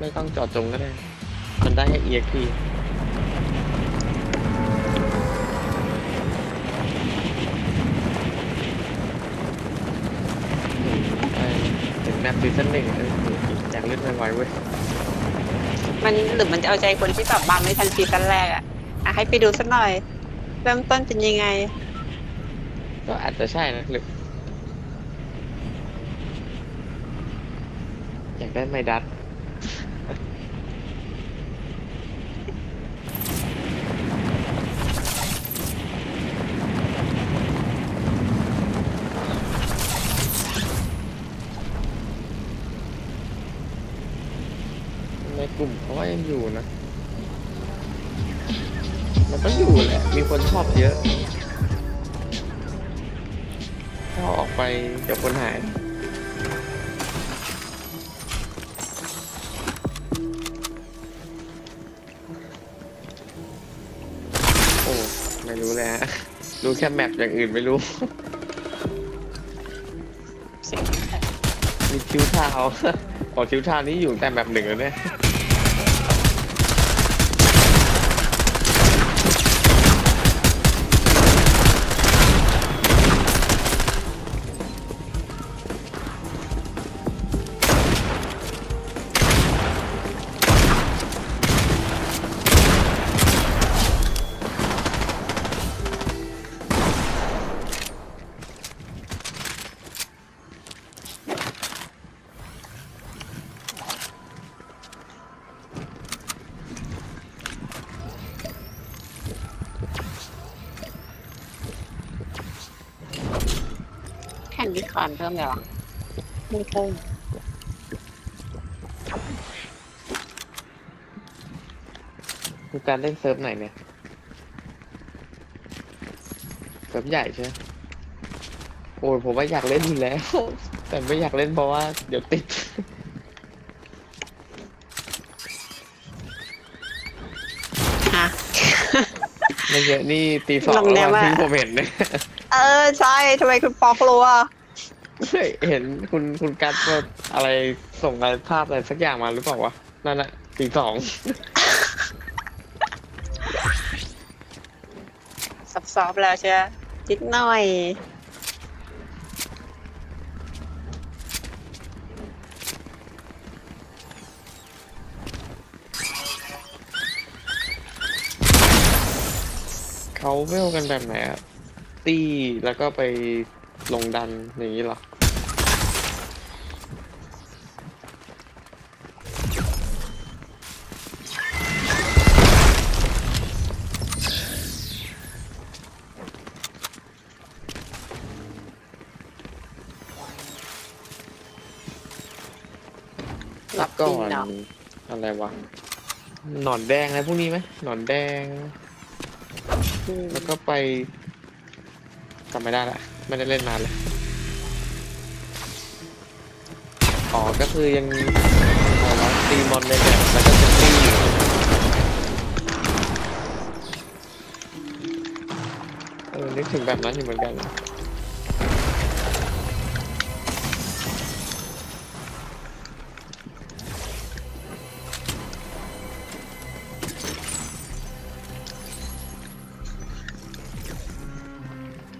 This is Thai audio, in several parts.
ไม่ต้องเจอดจงก็ได้ มันได้แค่ EXP เออถึงแมปซีซั่นหนึ่งเอออยากเล่นไวๆเว้ย มันหรือมันจะเอาใจคนที่แบบบางไม่ทันซีซั่นแรกอะอะให้ไปดูสักหน่อย เริ่มต้นเป็นยังไง ก็อาจจะใช่นะหรืออยากได้ไมดัส ในกลุ่มเขาว่ายังอยู่นะ มันก็อยู่แหละ มีคนชอบเยอะ ถ้าออกไปเดี๋ยวคนหายโอ้ไม่รู้เลยฮะรู้แค่แมปอย่างอื่นไม่รู้เสียงมีคิวทาวอ๋อคิวทาวนี้อยู่แต่แมปหนึ่งแล้วเนี่ย แข่งดิสคอนเพิ่มเดี๋ยวไม่เพิ่มคือการเล่นเซิร์ฟไหนเนี่ย เซิร์ฟใหญ่ใช่ไหมโอ้ยผมว่าอยากเล่นอยู่แล้ว แต่ไม่อยากเล่นเพราะว่า เดี๋ยวติดฮะไม่เยอะนี่ตีสองลงแล้แล้ววอะที่ผมเห็นเนี่ยเออ ใช่ทำไมคุณปอกลัว เห็นคุณคุณกัดว่าอะไรส่งอะไรภาพอะไรสักอย่างมาหรือเปล่าวะ นั่นแหละตีสองซอฟๆแล้วใช่ไหมนิดหน่อย เขาเวลกันแบบไหนอะตีแล้วก็ไปลงดันอย่างนี้เหรอ ก่อจริงนเนาะอะไรวะหนอนแดงอะไรพวกนี้ไหมหนอนแดงอืมแล้วก็ไปจำไม่ได้ละไม่ได้เล่นนานเลยอ๋อก็คือยังอะไรวะตีมอนเลยเนี่ยแล้วก็จะตีอยู่เออนึกถึงแบบนั้นอยู่เหมือนกัน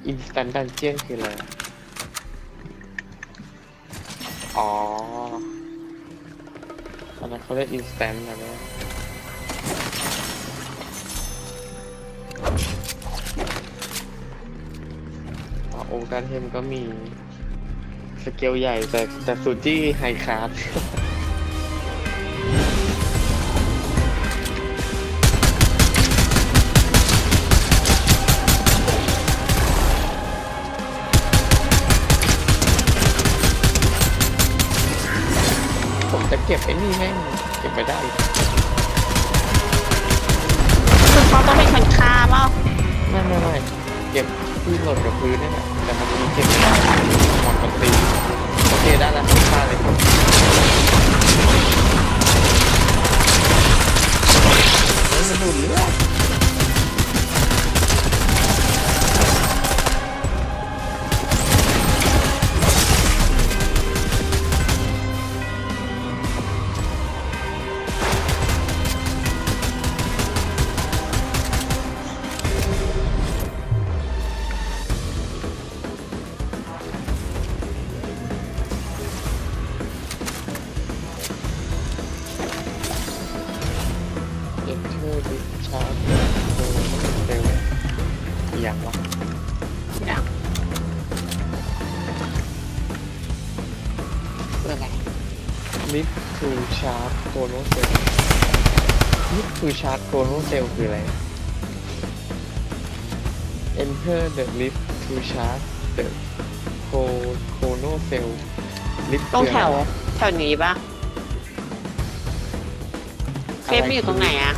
อินสแตนดันเจียนคืออะไรอะอ๋ออันนั้นเขาเรียกอินสแตนนะเนี่ยอ๋อโอการเทมก็มี สเกลใหญ่แต่แต่สูตรที่ไฮคลาสผ นี่แม่งเก็บไม่ได้คุณปอกต้องเป็นคนฆ่าเปล่าไม่ไม่ไม่เก็บที่หล่นกับพื้นนี่แหละแต่มันมีเก็บไม่ได้หมอนมันตีโอเคได้แล้วฆ่าเลยครับเฮ้ยมันดูดเลือ ยังวะอย่างคืออะไรลิฟทูชาร์จโคโนเซลลิฟทูชาร์จโคโนเซลคืออะไร Enter the lift to charge the chrono cell lift ตรงคือแถอะวไแถวนี้ปะเฟซมันอยู่ตรงไหนอะ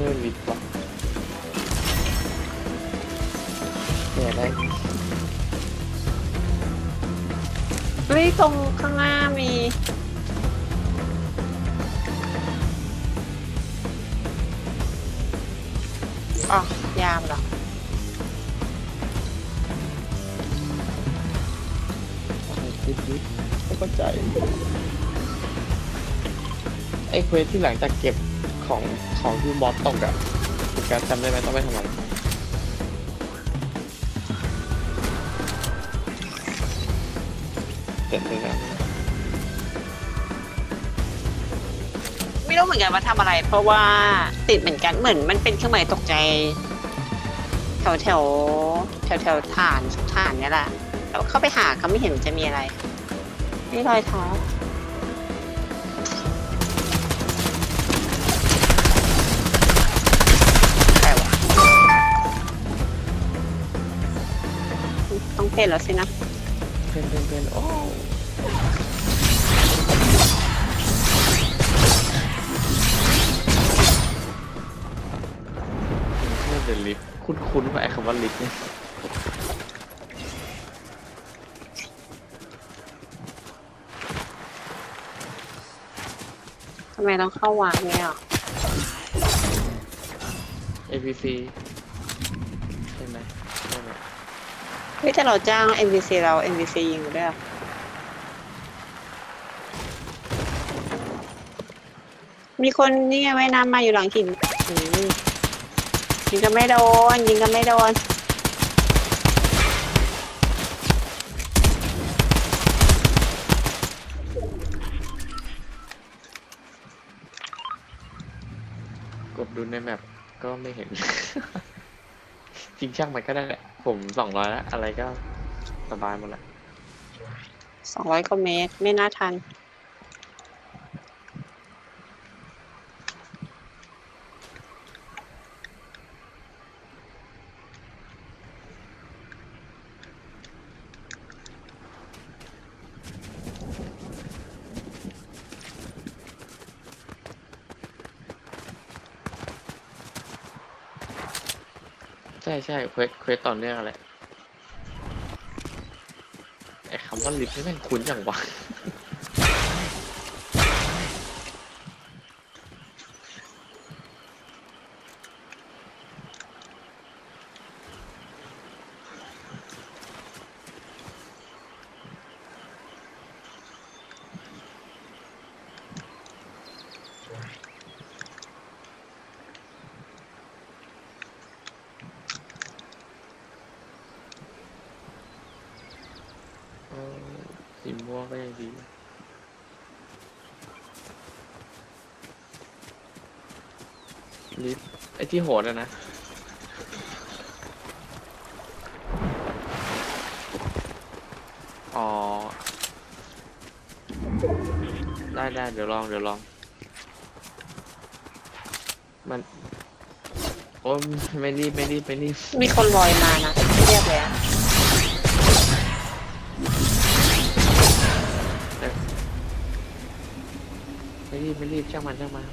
enter lift ว่ะเนี่ยได้เฮ้ยตรงข้างหน้ามีอ๋อยามเหรออะไรคิดดิไม่เข้าใจ ไอ้เควสที่หลังจากเก็บ ของของที่บอสตกอะคุณการจำได้ไหมต้องไปทำอะไรเสร็จเลยนะไม่รู้เหมือนกันว่าทำอะไร เพราะว่าติดเหมือนกันเหมือนมันเป็นเครื่องหมายตกใจ แถวแถวแถวแถวฐานฐานเนี่ยแหละแล้วเข้าไปหาก็ไม่เห็นจะมีอะไร นี่รอยเท้า ต้องเป็นแล้วสินะเพนเพนเพนโอ้เพื่อเดลิฟคุ้นๆว่าไอ้คำว่าลิฟต์เนี่ยทำไมต้องเข้าวางเนี่ยอะ APC ใช่ไหมใช่ไหม เฮ้ยแต่เราจ้าง NPC เรา NPC ยิงด้วยมีคนนี่ไงว่ายน้ำมาอยู่หลังหินยิงก็ไม่โดน ยิงก็ไม่โดนกดดูในแมปก็ไม่เห็น จริงช่างมันก็ได้แหละ ผมสองร้อยแล้วอะไรก็สบายหมดแหละ สองร้อยกว่าเมตร ไม่น่าทัน ใช่ใช่ quest quest ต่อเนื่องอะไรไอ้คำว่าลิฟต์นี่แม่งคุ้นอย่างวะ เออสี ม่วงก็ยังดีลิฟไอ้ที่โหดอะนะอ๋อได้เดี๋ยวลองเดี๋ยวลอง มันโอ้ยไม่รีบไม่รีบไม่รีบมีคนลอยมานะเรียกเลยอะ รีบไม่รีบช่างมันช่างมัน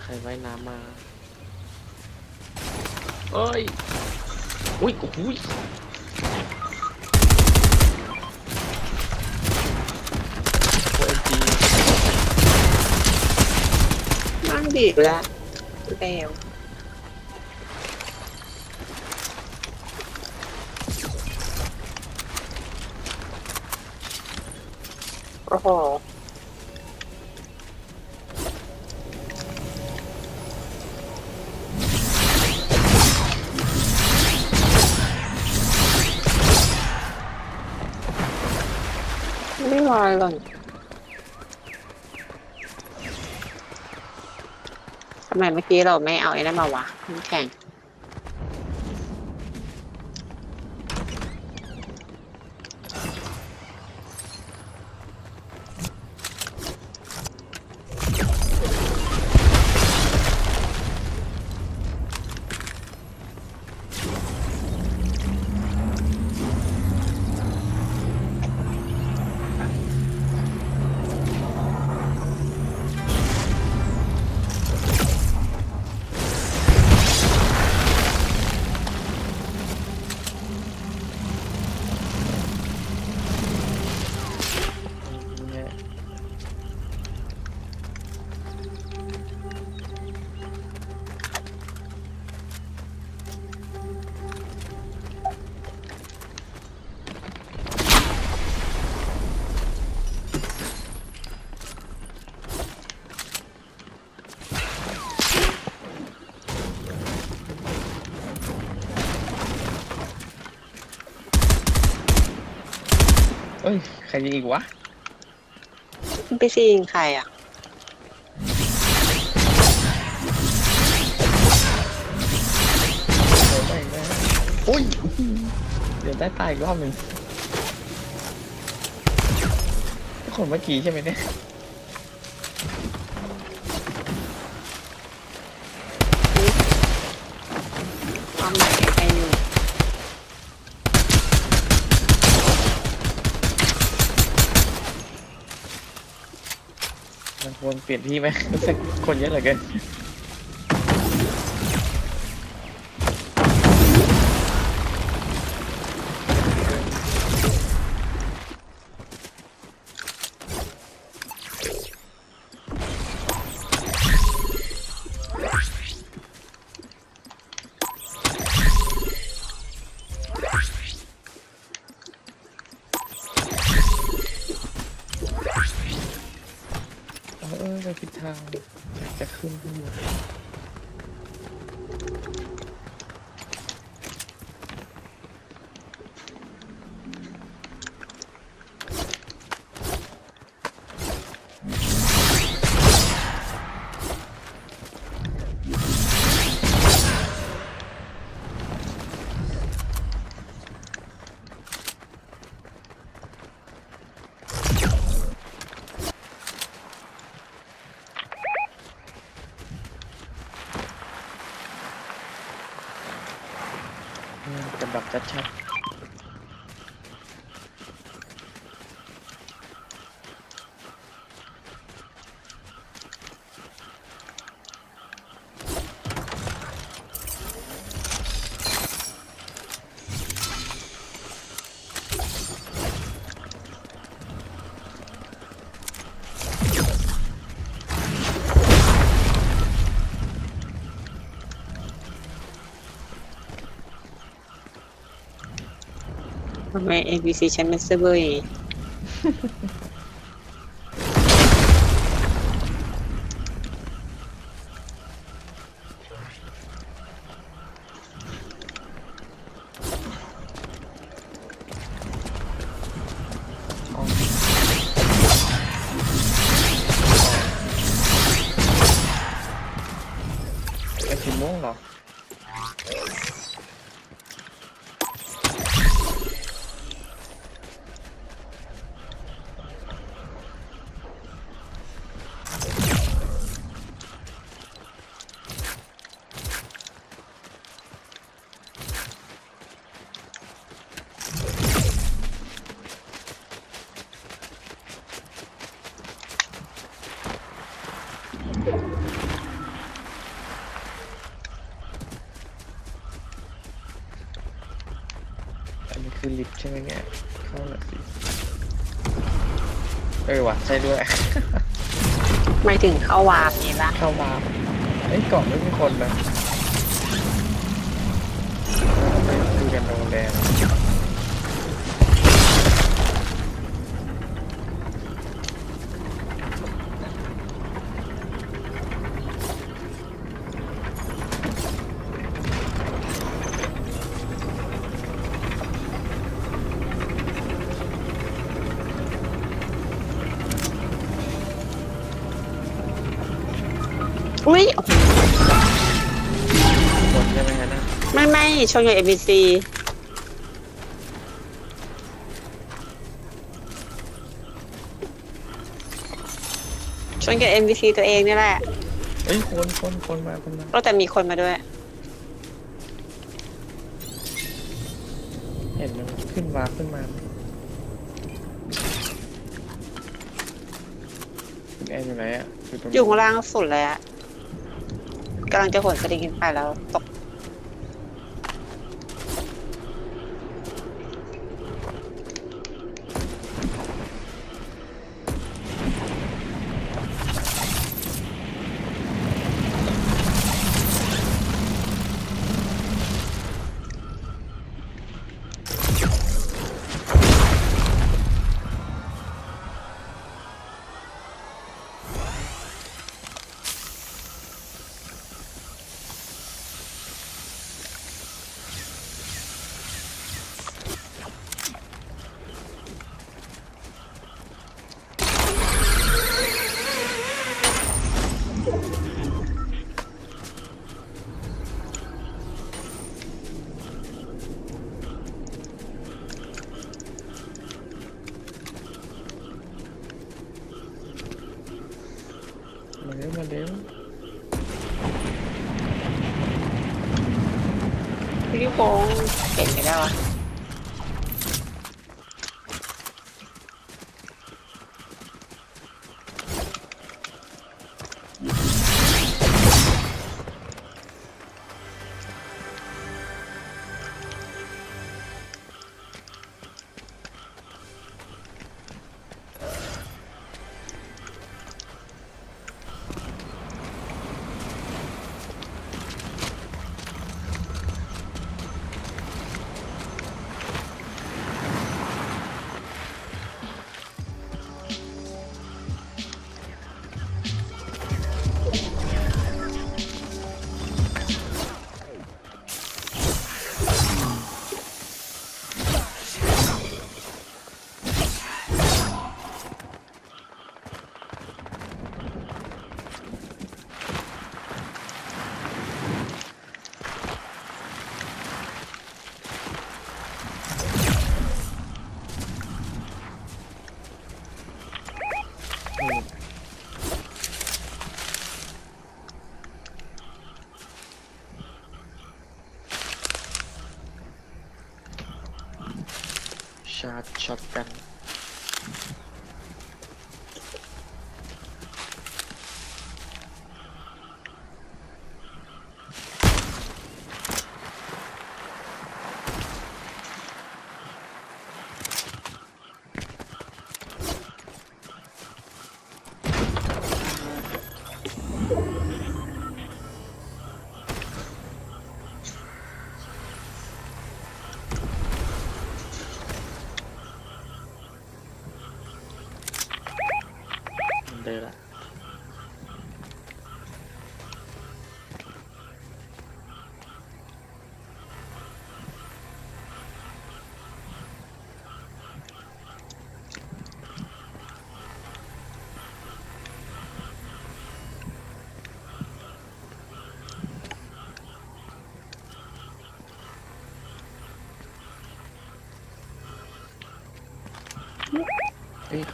ใครไว้น้ำมาเอ้ยอุ้ยโอ้ยโอเอ็มจีนั่งดีดแล้ว เร็วโทำไมเมื่อกี้เราไม่เอาไอ้นั่นมาวะน้ำแข็ง ใครยิงอีกวะมันไปซียิงใครอะเดี๋ยวได้อีกแล้วอุ้ย เดี๋ยวได้ตายอีกรอบหนึ่งคนเมื่อกี้ใช่ไหมเนี่ย ความหมายไอ้นี่ มันควร เปลี่ยนที่ไหมรู้สึกคนเยอะเหลือเกิน เออเออเราผิดทางจะขึ้นขึ้นอยู่ เนี่ยจะแบบชัดๆ ทำไม ABC ฉันเป็นเซอร์เบอร์อย่างงี้อ๋อ ใช่ด้วย ไม่ถึงเข้าวาร์ปนี่ละเข้ามาไอ้ยกล่องไม่มีคนนะไปดูกันโรงแรม ชนกับเอ็มบีซีชนกับเอ็มบีซีตัวเองนี่แหละเอ้ยคนคนคนมาคนมาก็แต่มีคนมาด้วย เห็นมันขึ้นมาขึ้นมาคุณแอนอยู่ไหนอะอยู่ตรงอยู่ข้างล่างสุดเลยอะกำลังจะหนสลิงขึ้นไปแล้วตก โพงเห็นไม่ได้ว ชา ร์จ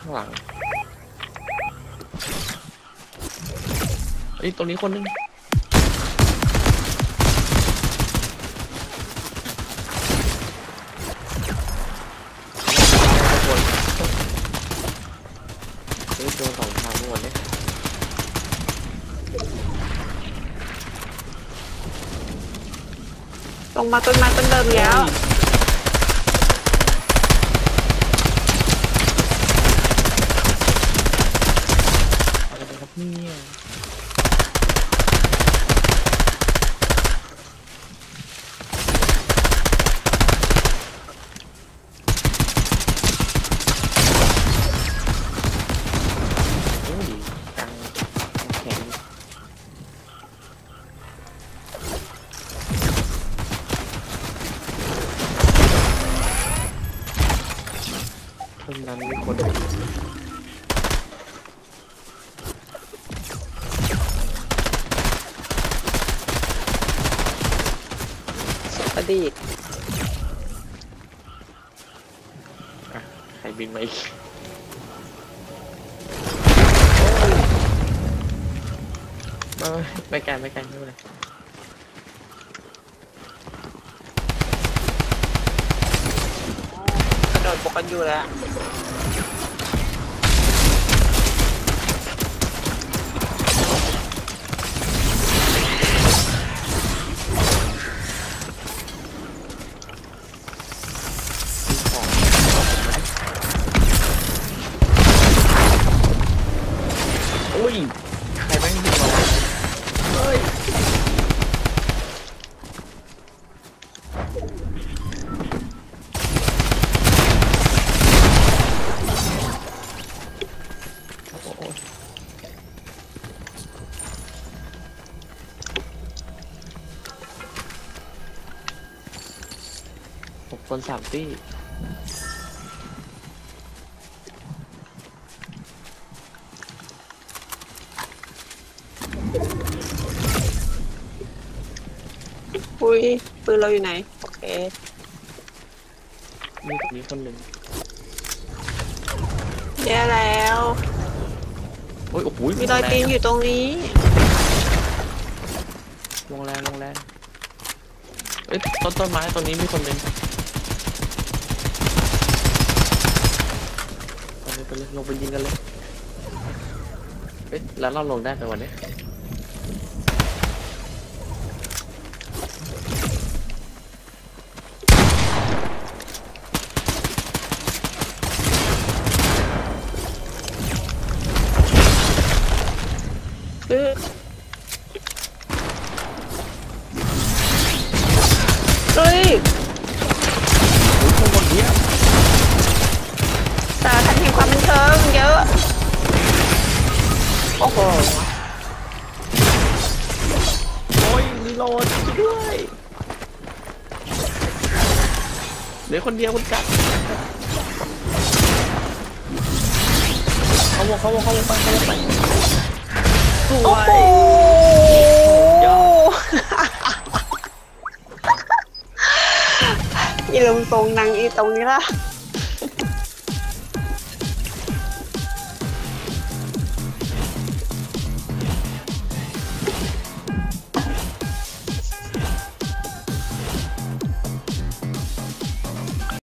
ช็อต นมันเดินละเอ้ยข้างหลังเฮ้ยตรงนี้คนนึงเฮ้ยโดนสองทางหมดเลยลงมาต้นไม้ต้นเดิมแล้ว ตรงนั้นมีคนประดิษฐ์อะใครบินมาอีกม่ไม่ไม่ไกลไม่ไกลไม่เป็นไร กันอยู่แล้ว สามตี้อุ้ยปืนเราอยู่ไหน โอเค มีมีคนหนึ่งแย่แล้ว โอ้ยโอ้โหมีรอยตีนอยู่ตรงนี้ ลงแรงลงแรงเอ้ยต้นต้นไม้ตรงนี้มีคนหนึ่งไป เลยไปเลยลงไปยิงกันเลยเอ้ยแล้วเราลงได้ไปวันนี้ อ้โหโอ้ยรีโหลดช่วยด้วยเหลือคนเดียวคุณกัดเขาวงเขาวงเขาวงไปเขาวงไปสวโอ้ยโหยออีลมทรงนางอีตรงนี้ล่ะ